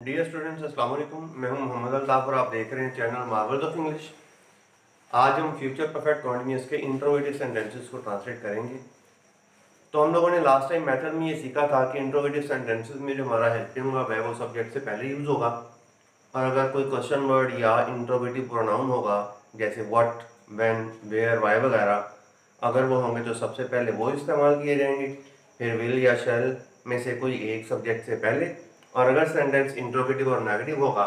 Dear students अस्सलाम वालेकुम मैं हूँ मोहम्मद अल्ताफ और आप देख रहे हैं चैनल मार्वल्स ऑफ़ इंग्लिश आज हम फ्यूचर परफेक्ट कॉन्टिन्यूस के इंट्रोगेटिव सेंटेंसेस को ट्रांसलेट करेंगे। तो हम लोगों ने लास्ट टाइम मेथड में ये सीखा था कि इंट्रोगेटिव सेंटेंसेस में जो हमारा हेल्पिंग होगा, वह वो सब्जेक्ट से पहले यूज़ होगा। और अगर कोई क्वेश्चन वर्ड या इंट्रोगेटिव प्रोनाउन होगा, जैसे व्हाट व्हेन वेयर वाई वगैरह, अगर वो होंगे तो सबसे पहले वो इस्तेमाल किए जाएँगे। फिर विल या शेल में से कोई एक सब्जेक्ट से पहले और अगर सेंटेंस इंट्रोगेटिव और नेगेटिव होगा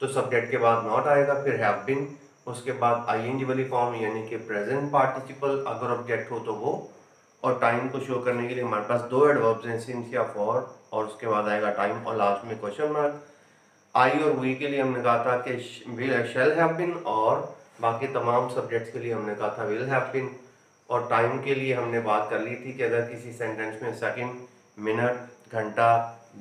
तो सब्जेक्ट के बाद नॉट आएगा, फिर हैव बिन उसके बाद आई वाली फॉर्म यानी कि प्रेजेंट पार्टिसिपल अगर ऑब्जेक्ट हो तो वो, और टाइम को शो करने के लिए हमारे पास दो एडवर्ब्स हैं सिंस या फॉर और उसके बाद आएगा टाइम और लास्ट में क्वेश्चन मार्क आई और वी के लिए हमने कहा था कि विल शेल हैव बिन और बाकी तमाम सब्जेक्ट्स के लिए हमने कहा था विल हैव बिन और टाइम के लिए हमने बात कर ली थी कि अगर किसी सेंटेंस में सेकंड मिनट घंटा,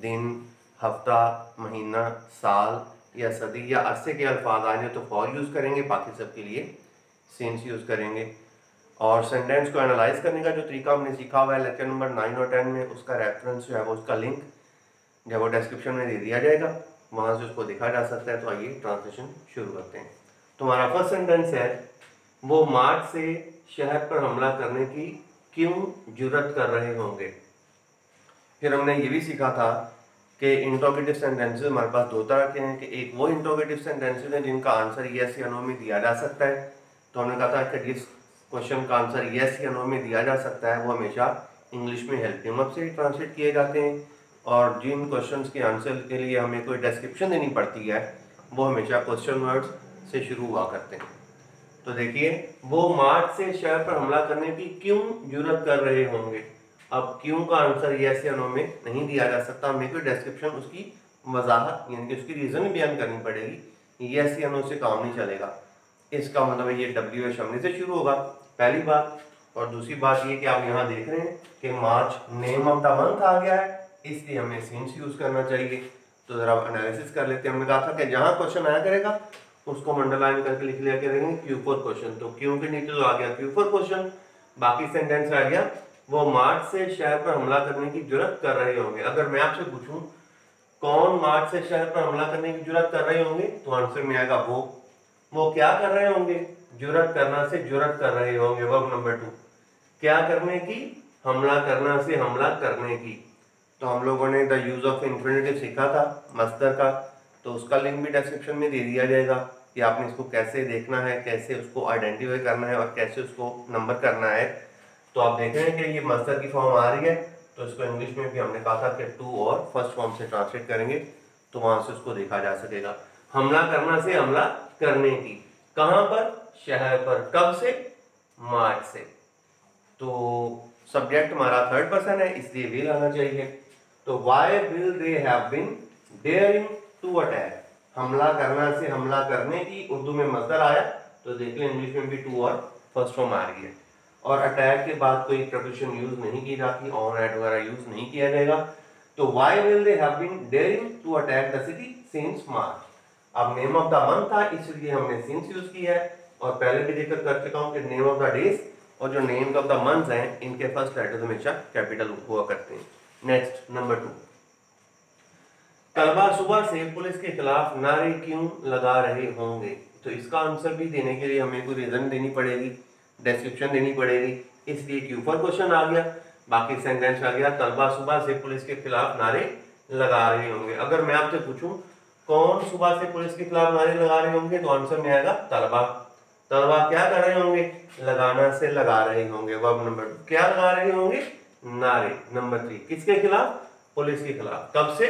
दिन हफ़्ता, महीना, साल या सदी या अरसे के अल्फाज आ जाए तो फॉर यूज़ करेंगे, बाकी सब के लिए सेंस यूज़ करेंगे। और सेंटेंस को एनालाइज करने का जो तरीका हमने सीखा हुआ है, लेक्चर नंबर नाइन और टेन में, उसका रेफरेंस जो है वो उसका लिंक जब वो डिस्क्रिप्शन में दे दिया जाएगा, वहाँ से उसको देखा जा सकता है। तो आइए ट्रांसलेशन शुरू करते हैं। तो हमारा फ़र्स्ट सेंटेंस है, वो मार्च से शहर पर हमला करने की क्यों ज़रूरत कर रहे होंगे? फिर हमने ये भी सीखा था कि इंट्रोगेटिव सेंटेंसेस हमारे पास दो तरह के हैं कि एक वो इंट्रोगेटिव सेंटेंसेस हैं जिनका आंसर यस या नो में दिया जा सकता है। तो हमने कहा था कि जिस क्वेश्चन का आंसर यस या नो में दिया जा सकता है, वो हमेशा इंग्लिश में हेल्पिंग अप से ट्रांसलेट किए जाते हैं। और जिन क्वेश्चन के आंसर के लिए हमें कोई डिस्क्रिप्शन देनी पड़ती है, वो हमेशा क्वेश्चन वर्ड्स से शुरू हुआ करते हैं। तो देखिए, वो मार्च से शहर पर हमला करने की क्यों ज़रूरत कर रहे होंगे? अब क्यों का आंसर यस या नो में नहीं दिया जा सकता हमें कोई डिस्क्रिप्शन उसकी वजाहत, यानी कि उसकी रीज़न बयान करनी पड़ेगी यस या नो से काम नहीं चलेगा। इसका मतलब ये डब्ल्यू एच हमने से शुरू होगा, पहली बात। और दूसरी बात ये कि आप यहाँ देख रहे हैं कि March name of the month आ गया है, इसलिए हमें सीन्स यूज़ करना चाहिए। तो ज़रा एनालिसिस कर लेते हैं। हमने कहा था कि जहाँ क्वेश्चन आया करेगा, उसको मंडलाइन करके लिख लिया करेंगे क्यू फोर क्वेश्चन तो क्यू के नीचे तो आ गया क्यू फोर क्वेश्चन बाकी सेंटेंस आ गया वो मार्च से शहर पर हमला करने की ज़रूरत कर रहे होंगे। अगर मैं आपसे पूछूँ, कौन मार्च से शहर पर हमला करने की ज़रूरत कर रहे होंगे तो आंसर में आएगा वो। वो क्या कर रहे होंगे? ज़रूरत करना से ज़रूरत कर रहे होंगे वर्ब नंबर टू क्या करने की? हमला करना से हमला करने की। तो हम लोगों ने द यूज़ ऑफ़ इन्फिनेटिव सीखा था मस्तर का। तो उसका लिंक भी डिस्क्रिप्शन में दे दिया जाएगा कि आपने इसको कैसे देखना है, कैसे उसको आइडेंटिफाई करना है और कैसे उसको नंबर करना है। तो आप देख रहे हैं कि ये मस्तर की फॉर्म आ रही है। तो इसको इंग्लिश में भी हमने कहा था कि टू और फ़र्स्ट फॉर्म से ट्रांसलेट करेंगे तो वहाँ से उसको देखा जा सकेगा। हमला करना से हमला करने की। कहाँ पर? शहर पर। कब से? मार्च से। तो सब्जेक्ट हमारा थर्ड पर्सन है, इसलिए विल आना चाहिए। तो why will they have been daring to attack हमला करना से हमला करने की उर्दू में मजदर आया तो देख लें इंग्लिश में भी टू और फ़र्स्ट फॉर्म आ रही है। और अटैक के बाद कोई प्रपोजिशन यूज़ नहीं की जाती ऑन एट वगैरह यूज़ नहीं किया जाएगा। तो why will they have been daring to attack the city since March अब नेम ऑफ़ द मंथ था, इसलिए हमने सिंस यूज़ किया है। और पहले भी ज़िक्र कर चुका हूँ कि नेम ऑफ़ द डेज़ और जो नेम ऑफ़ द मंथ हैं, इनके फ़र्स्ट लेटर हमेशा कैपिटल हुआ करते हैं। नेक्स्ट नंबर टू तलबा सुबह से पुलिस के खिलाफ नारे क्यों लगा रहे होंगे? तो इसका आंसर भी देने के लिए हमें कोई रीजन देनी पड़ेगी। डिस्क्रिप्शन देनी पड़ेगी। इसलिए क्यू फॉर क्वेश्चन आ गया। बाकी सेंटेंस आ गया। तलबा सुबह से पुलिस के खिलाफ नारे लगा रहे होंगे। अगर मैं आपसे पूछूँ, कौन सुबह से पुलिस के खिलाफ नारे लगा रहे होंगे तो आंसर में आएगा, तलबा। तलबा क्या कर रहे होंगे? लगाना से लगा रहे होंगे। वर्ब नंबर टू क्या लगा रहे होंगे? नारे। नंबर थ्री किसके खिलाफ? पुलिस के खिलाफ। कब से?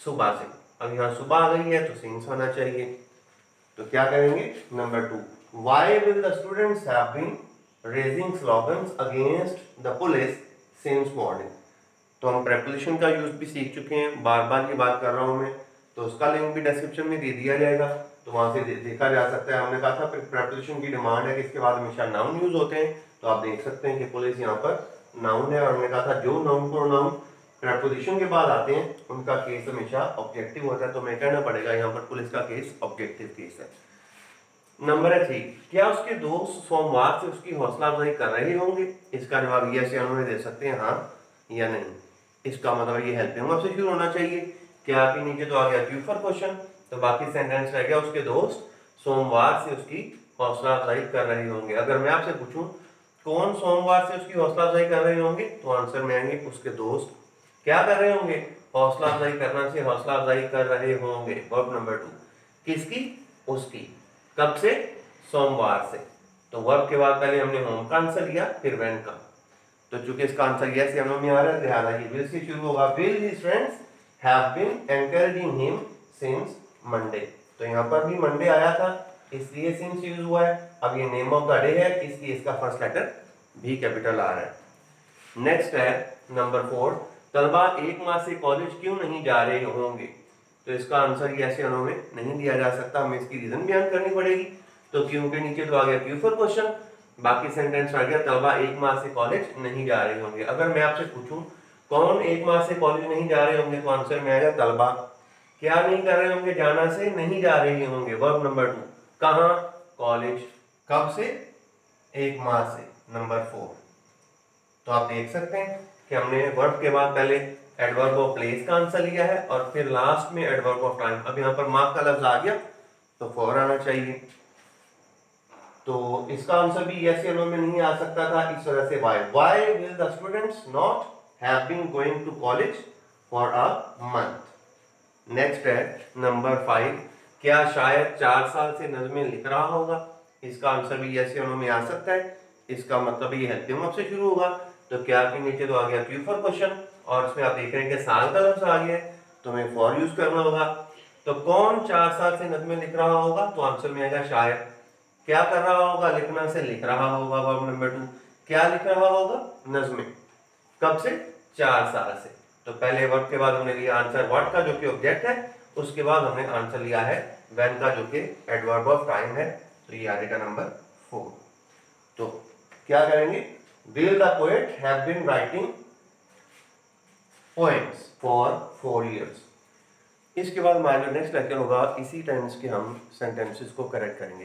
सुबह से। अब यहाँ सुबह आ गई है तो सिंस होना चाहिए। तो क्या करेंगे? Number two Why will the students have been raising slogans against the police since morning? तो हम preposition का यूज़ भी सीख चुके हैं। बार बार ये बात कर रहा हूँ मैं। तो उसका लिंक भी डिस्क्रिप्शन में दे दिया जाएगा। तो वहाँ से दे, देखा जा सकता है। हमने कहा था प्रेपोजिशन की डिमांड है कि इसके बाद हमेशा नाउन यूज़ होते हैं। तो आप देख सकते हैं कि पुलिस यहाँ पर नाउन है। और हमने कहा था जो नाउन को नाउन प्रेपोजिशन के बाद आते हैं उनका केस हमेशा ऑब्जेक्टिव होता है। तो हमें कहना पड़ेगा यहाँ पर पुलिस का केस ऑब्जेक्टिव केस है। Number three. क्या उसके दोस्त सोमवार से उसकी हौसला अफजाई कर रहे होंगे? इसका जवाब यस या नो दे सकते हैं हाँ या नहीं। इसका मतलब ये हेल्पिंग वर्ब से शुरू होना चाहिए। क्या भी नीचे तो आ गया क्यूफर क्वेश्चन तो बाकी सेंटेंस रह गया उसके दोस्त सोमवार से उसकी हौसला अफजाई कर रहे होंगे। अगर मैं आपसे पूछूँ, कौन सोमवार से उसकी हौसला अफजाई कर रहे होंगे? तो आंसर में आएँगे उसके दोस्त क्या कर रहे होंगे? हौसला अफजाई करना से हौसला अफजाई कर रहे होंगे। वर्ब नंबर टू किसकी? उसकी। कब से? सोमवार से। तो वर्ब के बाद पहले हमने होम का आंसर लिया, फिर वेन का। तो चूँकि इसका आंसर यस या नो में आ रहा है ध्यान आइए विल से शुरू होगा। Will his friends have been encouraging him since Monday तो यहाँ पर भी मंडे आया था, इसलिए सिंस यूज़ हुआ है। अब ये नेम ऑफ़ द डे है, इसलिए इसका फ़र्स्ट लेटर भी कैपिटल आ रहा है। नेक्स्ट है नंबर फोर तलबा एक माह से कॉलेज क्यों नहीं जा रहे होंगे? तो इसका आंसर ये ऐसे में नहीं दिया जा सकता, हमें इसकी रीजन बयान करनी पड़ेगी। तो क्यों के नीचे तो आ गया क्यू फॉर क्वेश्चन बाकी सेंटेंस आ गया तलबा एक माह से कॉलेज नहीं जा रहे होंगे। अगर मैं आपसे पूछूँ, कौन एक माह से कॉलेज नहीं जा रहे होंगे तो आंसर में आएगा तलबा। क्या नहीं कर रहे होंगे, जाना से नहीं जा रहे होंगे वर्ब नंबर टू कहा? कॉलेज कब से? एक माह से। नंबर फोर तो आप देख सकते हैं कि हमने वर्ब के बाद पहले एडवर्ब ऑफ़ प्लेस का आंसर लिया है और फिर लास्ट में एडवर्ब ऑफ़ टाइम अब यहाँ पर मार्क का लफ्ज आ गया तो फोर आना चाहिए। तो इसका आंसर भी यस या नो में नहीं आ सकता था, इस वजह से why why will the students not have been going to college for a month next है नंबर फाइव क्या शायद चार साल से नजमें लिख रहा होगा? इसका आंसर भी यस या नो में आ सकता है। इसका मतलब ये हेल्पिंग से शुरू होगा। तो क्या के नीचे तो आ गया क्यू फॉर क्वेश्चन और इसमें आप देख रहे हैं कि साल का लफ्ज आ गया तो हमें फॉर यूज़ करना होगा। तो कौन चार साल से नजमें लिख रहा होगा? तो आंसर में आएगा शायद। क्या कर रहा होगा? लिखना से लिख रहा होगा वर्ब नंबर टू क्या लिख रहा होगा? नजमें कब से? चार साल से। तो पहले वर्ब के बाद हमने लिया आंसर वर्ड का, जो कि ऑब्जेक्ट है। उसके बाद हमने आंसर लिया है वेन का, जो कि एडवर्ब ऑफ़ टाइम है। तो ये आ जाएगा नंबर फोर क्या करेंगे? Will the poet have been writing poems for four years इसके बाद हमारे नेक्स्ट लेक्चर होगा। इसी टाइम्स के हम सेंटेंसेस को करेक्ट करेंगे।